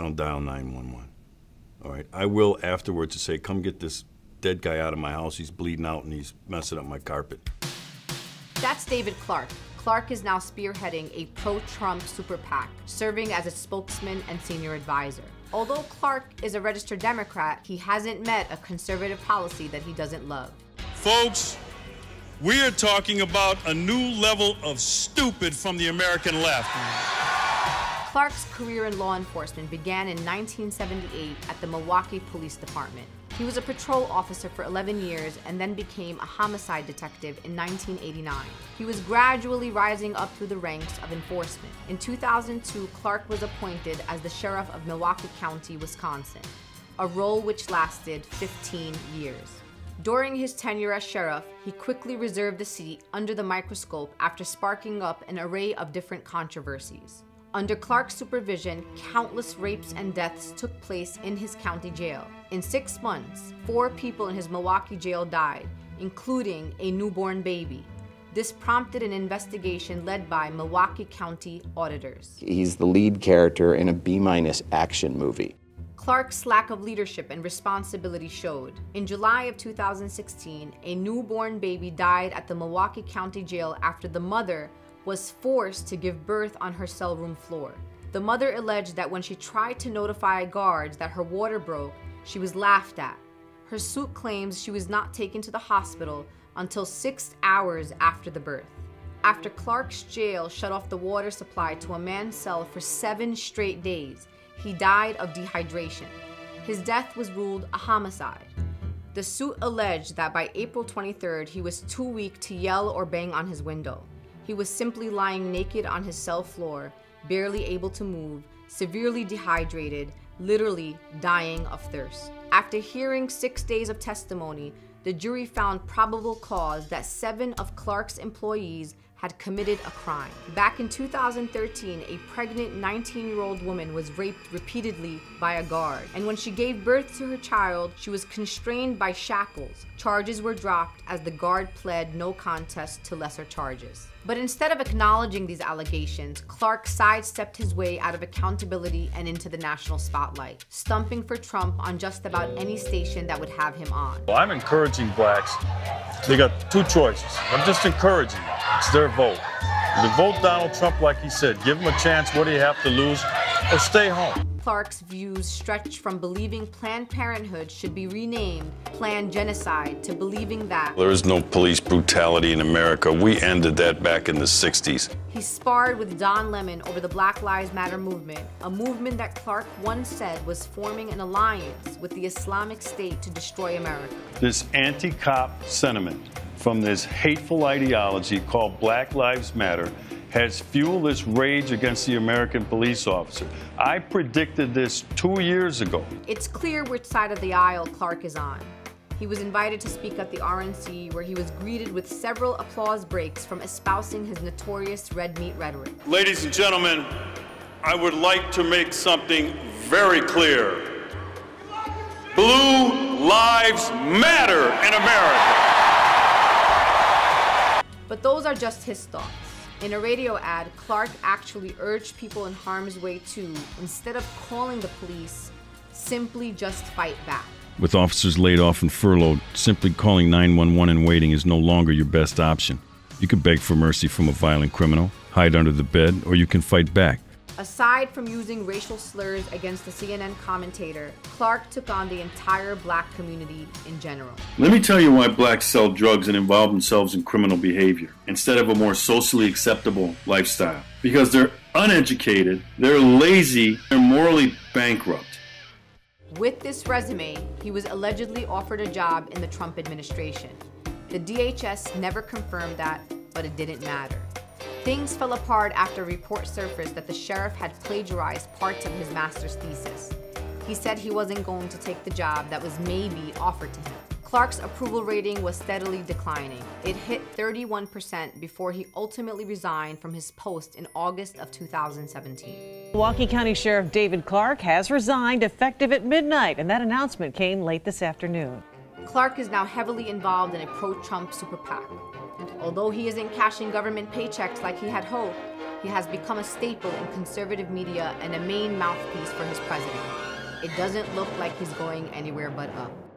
I don't dial 911. All right. I will afterwards to say, come get this dead guy out of my house. He's bleeding out and he's messing up my carpet. That's David Clarke. Clarke is now spearheading a pro Trump super PAC, serving as its spokesman and senior advisor. Although Clarke is a registered Democrat, he hasn't met a conservative policy that he doesn't love. Folks, we are talking about a new level of stupid from the American left. Clarke's career in law enforcement began in 1978 at the Milwaukee Police Department. He was a patrol officer for 11 years and then became a homicide detective in 1989. He was gradually rising up through the ranks of enforcement. In 2002, Clarke was appointed as the sheriff of Milwaukee County, Wisconsin, a role which lasted 15 years. During his tenure as sheriff, he quickly reserved the seat under the microscope after sparking up an array of different controversies. Under Clarke's supervision, countless rapes and deaths took place in his county jail. In six months, four people in his Milwaukee jail died, including a newborn baby. This prompted an investigation led by Milwaukee County auditors. He's the lead character in a B minus action movie. Clarke's lack of leadership and responsibility showed. In July of 2016, a newborn baby died at the Milwaukee County Jail after the mother was forced to give birth on her cell room floor. The mother alleged that when she tried to notify guards that her water broke, she was laughed at. Her suit claims she was not taken to the hospital until six hours after the birth. After Clarke's jail shut off the water supply to a man's cell for seven straight days, he died of dehydration. His death was ruled a homicide. The suit alleged that by April 23rd, he was too weak to yell or bang on his window. He was simply lying naked on his cell floor, barely able to move, severely dehydrated, literally dying of thirst. After hearing six days of testimony, the jury found probable cause that seven of Clarke's employees had committed a crime. Back in 2013, a pregnant 19 year old woman was raped repeatedly by a guard, and when she gave birth to her child, she was constrained by shackles. Charges were dropped as the guard pled no contest to lesser charges. But instead of acknowledging these allegations, Clarke sidestepped his way out of accountability and into the national spotlight, stumping for Trump on just about any station that would have him on. Well, I'm encouraging blacks. They got two choices. I'm just encouraging. It's their vote. To vote Donald Trump like he said, give him a chance. What do you have to lose? Or stay home. Clarke's views stretch from believing Planned Parenthood should be renamed Planned Genocide to believing that There is no police brutality in America. We ended that back in the 60s. he sparred with Don Lemon over the Black Lives Matter movement, a movement that Clarke once said was forming an alliance with the Islamic State to destroy America. This anti cop sentiment from this hateful ideology called Black Lives Matter has fueled this rage against the American police officer. I predicted this two years ago. It's clear which side of the aisle Clarke is on. He was invited to speak at the RNC, where he was greeted with several applause breaks from espousing his notorious red meat rhetoric. Ladies and gentlemen, I would like to make something very clear. Blue lives matter in America. But those are just his thoughts. In a radio ad, Clarke actually urged people in harm's way to, instead of calling the police, simply just fight back. With officers laid off and furloughed, simply calling 911 and waiting is no longer your best option. You can beg for mercy from a violent criminal, hide under the bed, or you can fight back. Aside from using racial slurs against the CNN commentator, Clarke took on the entire black community in general. Let me tell you why blacks sell drugs and involve themselves in criminal behavior instead of a more socially acceptable lifestyle. Because they're uneducated, they're lazy, they're morally bankrupt. With this resume, he was allegedly offered a job in the Trump administration. The DHS never confirmed that, but it didn't matter. Things fell apart after a report surfaced that the sheriff had plagiarized parts of his master's thesis. He said he wasn't going to take the job that was maybe offered to him. Clarke's approval rating was steadily declining. It hit 31% before he ultimately resigned from his post in August of 2017. Milwaukee County Sheriff David Clarke has resigned effective at midnight, and that announcement came late this afternoon. Clarke is now heavily involved in a pro Trump super PAC. Although he isn't cashing government paychecks like he had hoped, he has become a staple in conservative media and a main mouthpiece for his president. It doesn't look like he's going anywhere but up.